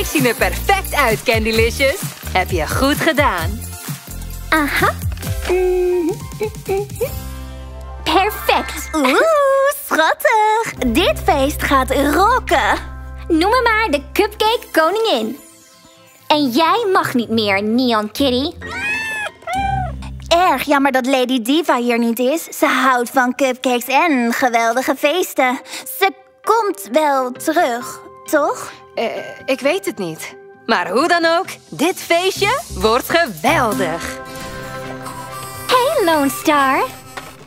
cupcakes zien er perfect uit, Candylicious. Heb je goed gedaan. Aha. Perfect. Oeh, schattig. Dit feest gaat rocken. Noem me maar de Cupcake Koningin. En jij mag niet meer, Neon Kitty. Erg jammer dat Lady Diva hier niet is. Ze houdt van cupcakes en geweldige feesten. Ze komt wel terug, toch? Eh, ik weet het niet. Maar hoe dan ook, dit feestje wordt geweldig. Hey, Lone Star.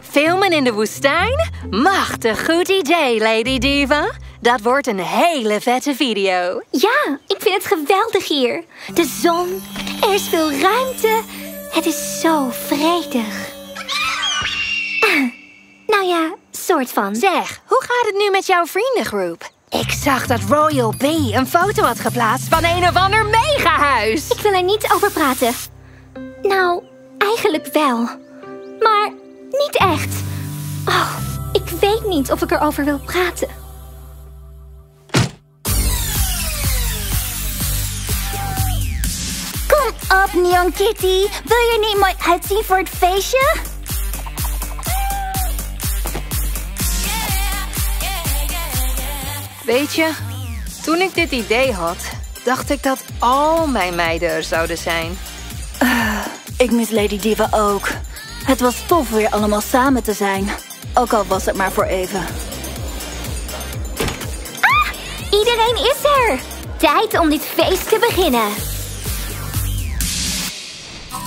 Filmen in de woestijn? Machtig goed idee, Lady Diva. Dat wordt een hele vette video. Ja, ik vind het geweldig hier. De zon, er is veel ruimte. Het is zo vredig. Ah, nou ja, soort van. Zeg, hoe gaat het nu met jouw vriendengroep? Ik zag dat Royal B een foto had geplaatst van een of ander megahuis. Ik wil er niet over praten. Nou, eigenlijk wel. Maar niet echt. Oh, ik weet niet of ik erover wil praten. Kom op, Neon Kitty. Wil je niet mooi uitzien voor het feestje? Weet je, toen ik dit idee had, dacht ik dat al mijn meiden er zouden zijn. Ik mis Lady Diva ook. Het was tof weer allemaal samen te zijn. Ook al was het maar voor even. Iedereen is er. Tijd om dit feest te beginnen.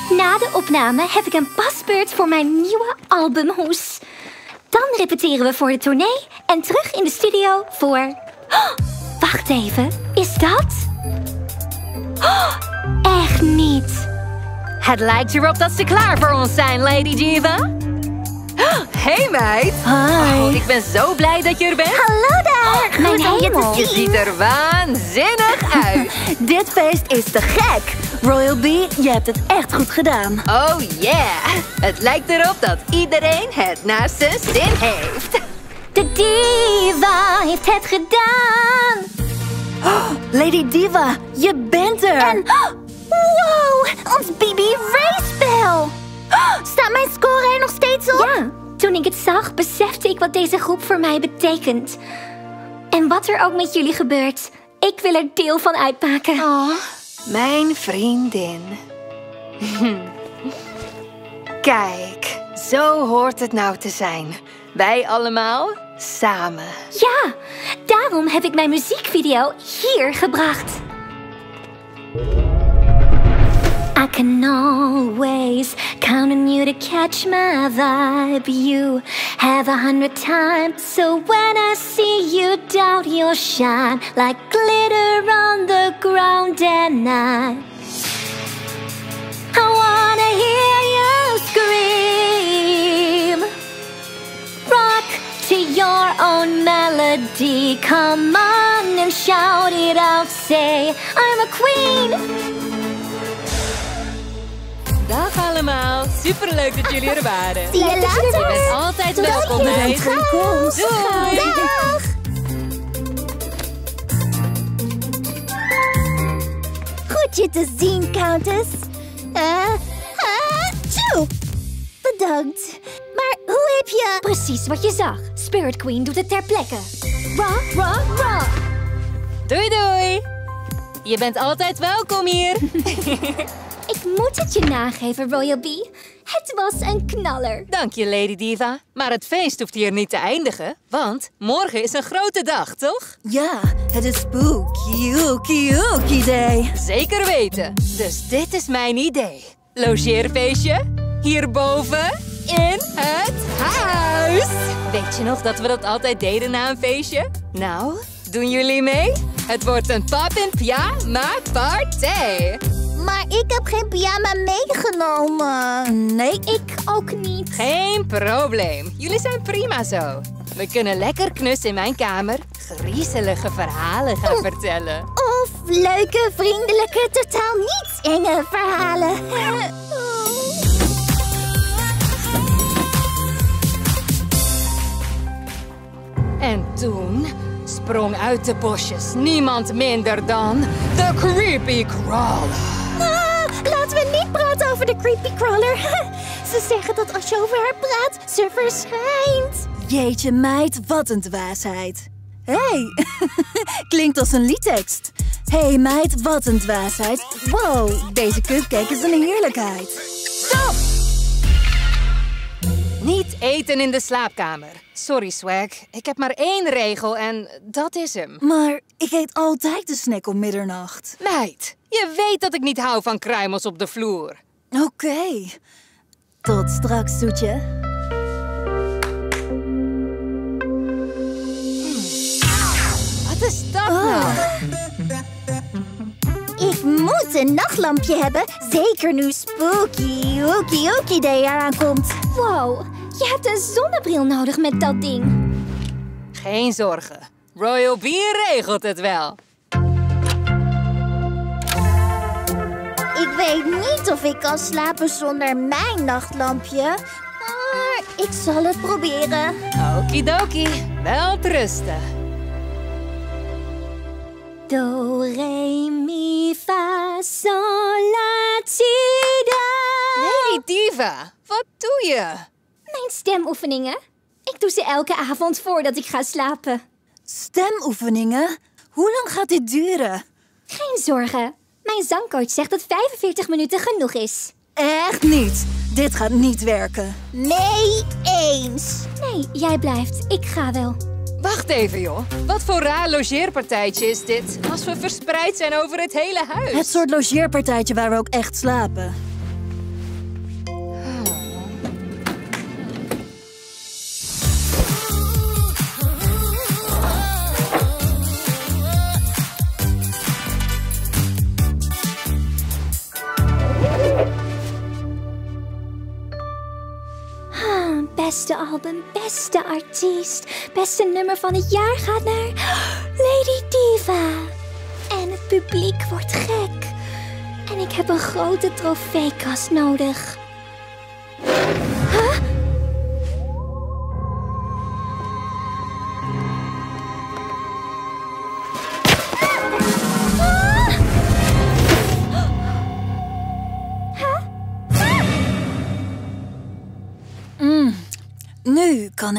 Na de opname heb ik een pasbeurt voor mijn nieuwe albumhoes. Dan repeteren we voor de tournee en terug in de studio voor... Oh, wacht even, is dat? Oh, echt niet. Het lijkt erop dat ze klaar voor ons zijn, Lady Diva. Hey meid. Hi. Oh, ik ben zo blij dat je er bent. Hallo daar. mijn om je hemel. te Je ziet er waanzinnig uit. Dit feest is te gek. Royal B, je hebt het echt goed gedaan. Oh yeah. Het lijkt erop dat iedereen het naar zijn zin heeft. De diva heeft het gedaan. Lady Diva, je bent er. En, oh, wow, ons BB Ray-spel. Oh, staat mijn score er nog steeds op? Ja, toen ik het zag, besefte ik wat deze groep voor mij betekent. En wat er ook met jullie gebeurt, ik wil er deel van uitmaken. Oh, mijn vriendin. Kijk, zo hoort het nou te zijn. Wij allemaal samen. Ja, daarom heb ik mijn muziekvideo hier gebracht. I can always count on you to catch my vibe. You have a hundred times, so when I see you down, you'll shine like glitter on the ground at night. Own melody. Come on and shout it out. Say, I'm a queen. Dag allemaal. Superleuk dat jullie er waren. Zie je Je later. bent altijd welkom, meid. Doei. Dag. Goed je te zien, Countess. Eh, eh, tjoe. Bedankt. Maar hoe heb je... Precies wat je zag. Spirit Queen doet het ter plekke. Rock, rock, rock. Doei doei. Je bent altijd welkom hier. Ik moet het je nageven, Royal Bee. Het was een knaller. Dank je, Lady Diva. Maar het feest hoeft hier niet te eindigen. Want morgen is een grote dag, toch? Ja, het is spooky, ookie, ookie day. Zeker weten. Dus dit is mijn idee. Logeerfeestje. Hierboven in het huis. Weet je nog dat we dat altijd deden na een feestje? Nou, doen jullie mee? Het wordt een pop in pyjama party. Maar ik heb geen pyjama meegenomen. Nee, Ik ook niet. Geen probleem. Jullie zijn prima zo. We kunnen lekker knus in mijn kamer griezelige verhalen gaan vertellen. Of leuke, vriendelijke, totaal niet enge verhalen. En toen sprong uit de bosjes niemand minder dan de Creepy Crawler. Ah, laten we niet praten over de creepy crawler. Ze zeggen dat als je over haar praat, ze verschijnt. Jeetje meid, wat een dwaasheid. Hé, hey. klinkt als een liedtekst. Hé hey meid, wat een dwaasheid. Wow, deze cupcake is een heerlijkheid. Stop! Niet eten in de slaapkamer. Sorry, Swag. Ik heb maar één regel en dat is hem. Maar ik eet altijd de snack om middernacht. Meid, je weet dat ik niet hou van kruimels op de vloer. Oké. Tot straks, zoetje. Wat is dat nou? Ik moet een nachtlampje hebben. Zeker nu Spooky Ookie Ookie Day eraan komt. Wow, je hebt een zonnebril nodig met dat ding. Geen zorgen. Royal Beer regelt het wel. Ik weet niet of ik kan slapen zonder mijn nachtlampje. Maar ik zal het proberen. Okidoki, wel rusten. Do, re, mi, fa, sol, la, si, do. Hey Diva, wat doe je? Mijn stemoefeningen. Ik doe ze elke avond voordat ik ga slapen. Stemoefeningen? Hoe lang gaat dit duren? Geen zorgen. Mijn zangcoach zegt dat 45 minuten genoeg is. Echt niet. Dit gaat niet werken. Mee eens. Nee, jij blijft. Ik ga wel. Wacht even, joh. Wat voor raar logeerpartijtje is dit? Als we verspreid zijn over het hele huis. Het soort logeerpartijtje waar we ook echt slapen. Beste album, beste artiest, beste nummer van het jaar gaat naar Lady Diva. En het publiek wordt gek. En ik heb een grote trofeekast nodig. Nu kan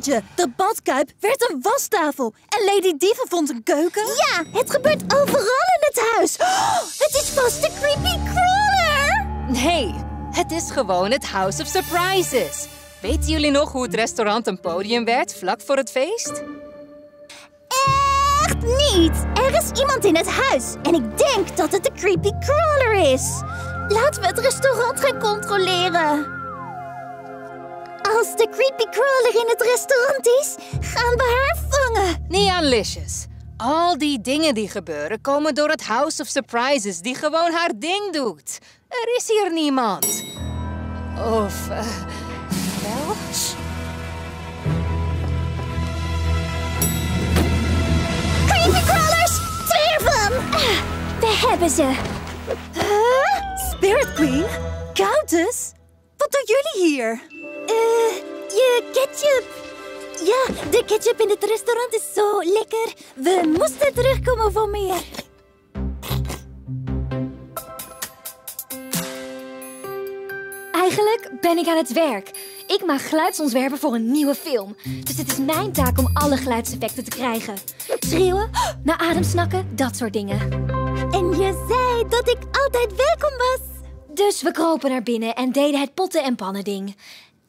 De badkuip werd een wastafel. En Lady Diva vond een keuken. Ja, het gebeurt overal in het huis. Oh, het is vast de creepy crawler! Nee, het is gewoon het House of Surprises. Weten jullie nog hoe het restaurant een podium werd vlak voor het feest? Echt niet! Er is iemand in het huis en ik denk dat het de creepy crawler is. Laten we het restaurant gaan controleren. Als de creepy crawler in het restaurant is, gaan we haar vangen. Neonlicious. Al die dingen die gebeuren komen door het House of Surprises die gewoon haar ding doet. Er is hier niemand. Of, eh, wel? Creepy crawlers! Twee ervan! We hebben ze. Huh? Spirit Queen? Countess? Wat doen jullie hier? Eh, je ketchup. Ja, de ketchup in het restaurant is zo lekker. We moesten terugkomen voor meer. Eigenlijk ben ik aan het werk. Ik maak geluidsontwerpen voor een nieuwe film. Dus het is mijn taak om alle geluidseffecten te krijgen. Schreeuwen, naar adem snakken, dat soort dingen. En je zei dat ik altijd welkom was. Dus we kropen naar binnen en deden het potten- en pannen ding.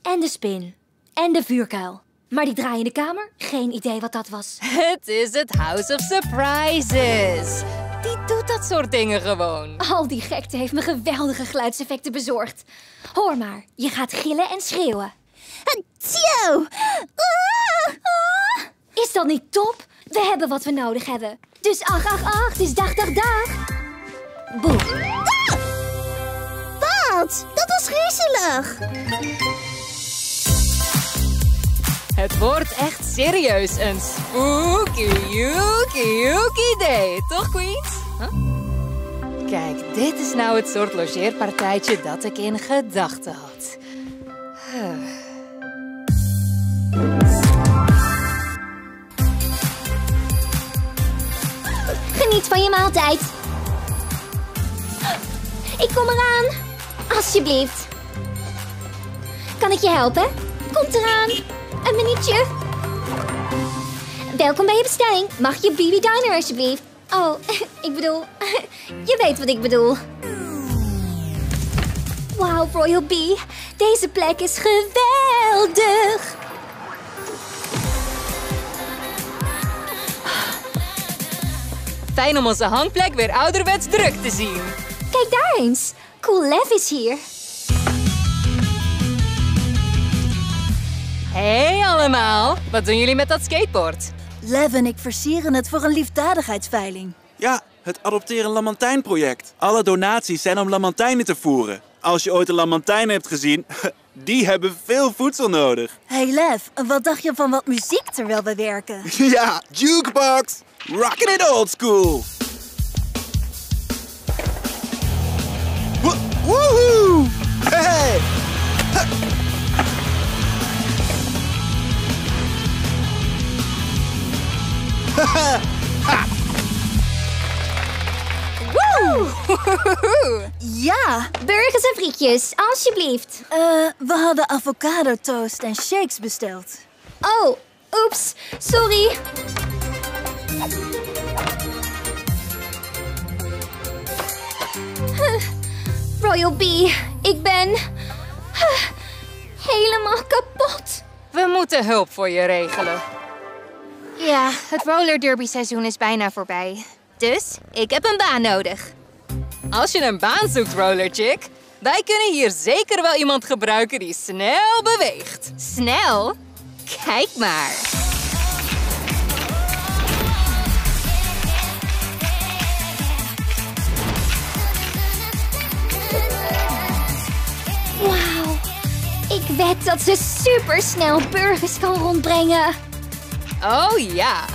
En de spin. En de vuurkuil. Maar die draaiende kamer? Geen idee wat dat was. Het is het House of Surprises. Die doet dat soort dingen gewoon. Al die gekte heeft me geweldige geluidseffecten bezorgd. Hoor maar, je gaat gillen en schreeuwen. Tjo! Ah, ah. Is dat niet top? We hebben wat we nodig hebben. Dus 888 is dag, dag, dag. Boe. Wat? Dat was griezelig. Het wordt echt serieus een spooky, yuki, yuki day. Toch, Queens? Kijk, dit is nou het soort logeerpartijtje dat ik in gedachten had. Geniet van je maaltijd. Ik kom eraan. Alsjeblieft. Kan ik je helpen? Komt eraan. Een minuutje. Welkom bij je bestelling. Mag je BB Diner alsjeblieft? Oh, ik bedoel... Je weet wat ik bedoel. Wauw, Royal Bee. Deze plek is geweldig. Fijn om onze hangplek weer ouderwets druk te zien. Kijk daar eens. Cool Lev is hier. Hey allemaal, wat doen jullie met dat skateboard? Lev en ik versieren het voor een liefdadigheidsveiling. Ja, het Adopteren Lamantijn-project. Alle donaties zijn om lamantijnen te voeren. Als je ooit een lamantijn hebt gezien, die hebben veel voedsel nodig. Hey Lev, wat dacht je van wat muziek terwijl we werken? Ja, jukebox! Rockin' it old school! Wo- Woehoe! Hey! Ja, Burgers en frietjes, alsjeblieft. eh, we hadden avocado toast en shakes besteld. Oh, oeps, sorry. Huh, Royal Bee, ik ben huh, helemaal kapot. We moeten hulp voor je regelen. Ja, het roller derby seizoen is bijna voorbij. Dus ik heb een baan nodig. Als je een baan zoekt, roller chick, wij kunnen hier zeker wel iemand gebruiken die snel beweegt. Snel? Kijk maar. Wauw, ik weet dat ze supersnel burgers kan rondbrengen. Oh ja.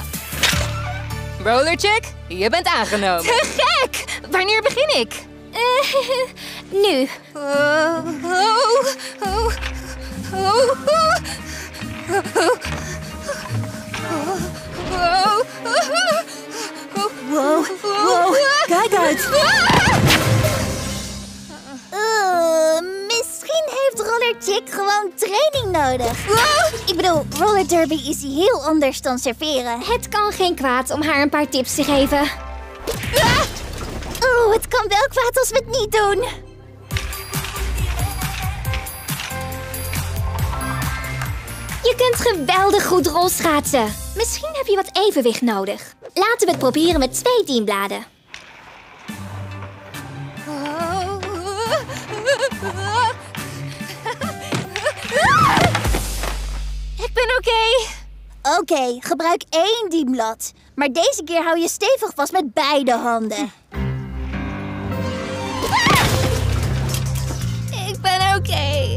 Roller chick, je bent aangenomen. Te gek! Wanneer begin ik? Eh, nu. Oh, oh, oh, oh, oh, Wow, wow, kijk uit. Chick gewoon training nodig. Ik bedoel, roller derby is heel anders dan serveren. Het kan geen kwaad om haar een paar tips te geven. Oh, het kan wel kwaad als we het niet doen. Je kunt geweldig goed rolschaatsen. Misschien heb je wat evenwicht nodig. Laten we het proberen met twee dienbladen. Ben oké. Oké, gebruik één dienblad. Maar deze keer hou je stevig vast met beide handen. Ik ben oké.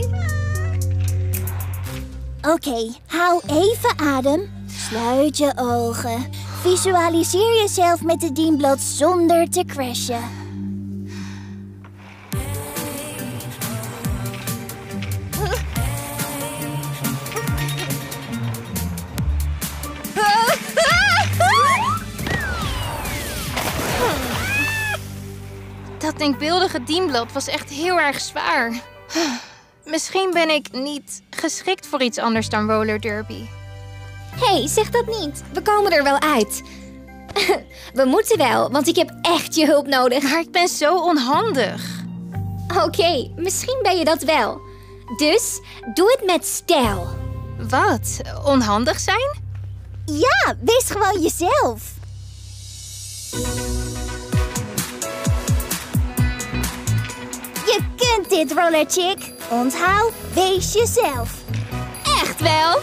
Oké, hou even adem. Sluit je ogen. Visualiseer jezelf met het dienblad zonder te crashen. Denkbeeldige dienblad was echt heel erg zwaar. Misschien ben ik niet geschikt voor iets anders dan roller derby. Hé, hey, zeg dat niet. We komen er wel uit. We moeten wel, want ik heb echt je hulp nodig. Maar ik ben zo onhandig. Oké, misschien ben je dat wel. Dus doe het met stijl. Wat? Onhandig zijn? Ja, wees gewoon jezelf. Dit, Roller Chick. Onthoud, wees jezelf. Echt wel?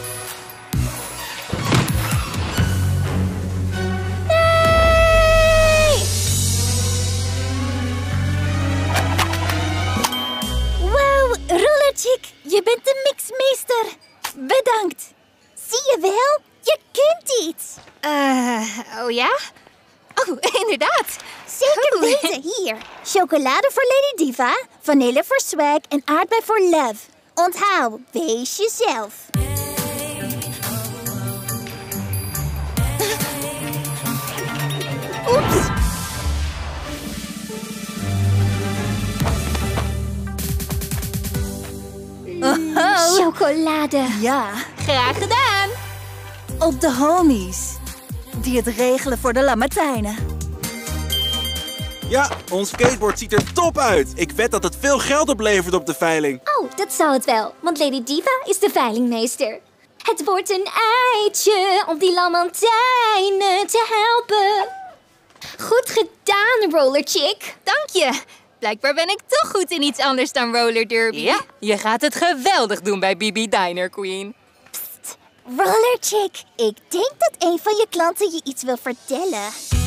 Nee! Wow, Roller Chick, je bent de mixmeester. Bedankt. Zie je wel? Je kunt iets. Eh, oh ja? Oh, inderdaad. Zeker weten. Hier. Chocolade voor Lady Diva, vanille voor Swag en aardbei voor Love. Onthoud, wees jezelf. Oeps. Chocolade. Ja, Graag gedaan. op de homies. Die het regelen voor de Lamartijnen. Ja, ons skateboard ziet er top uit. Ik wed dat het veel geld oplevert op de veiling. Oh, dat zal het wel, want Lady Diva is de veilingmeester. Het wordt een eitje om die lamantijnen te helpen. Goed gedaan, Roller Chick. Dank je. Blijkbaar ben ik toch goed in iets anders dan roller derby. Ja, je gaat het geweldig doen bij BB Diner Queen. Roller Chick, ik denk dat een van je klanten je iets wil vertellen.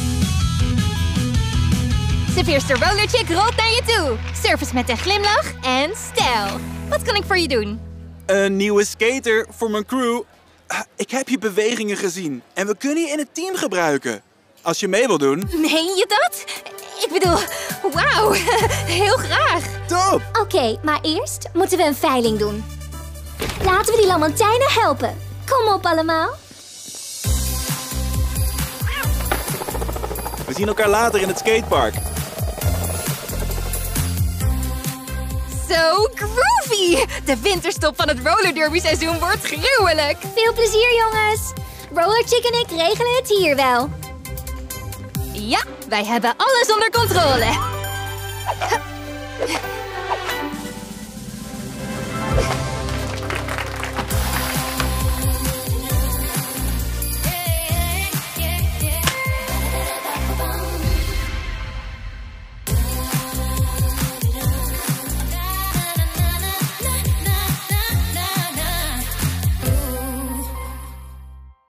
Serveerster Roller Chick rolt naar je toe. Service met een glimlach en stijl. Wat kan ik voor je doen? Een nieuwe skater voor mijn crew. Ah, Ik heb je bewegingen gezien en we kunnen je in het team gebruiken. Als je mee wil doen, Meen je dat? Ik bedoel, wauw, heel graag. top! Oké, maar eerst moeten we een veiling doen. Laten we die lamantijnen helpen. Kom op allemaal. We zien elkaar later in het skatepark. Zo groovy! De winterstop van het roller derby seizoen wordt gruwelijk. Veel plezier, jongens. Roller Chick en ik regelen het hier wel. Ja, wij hebben alles onder controle.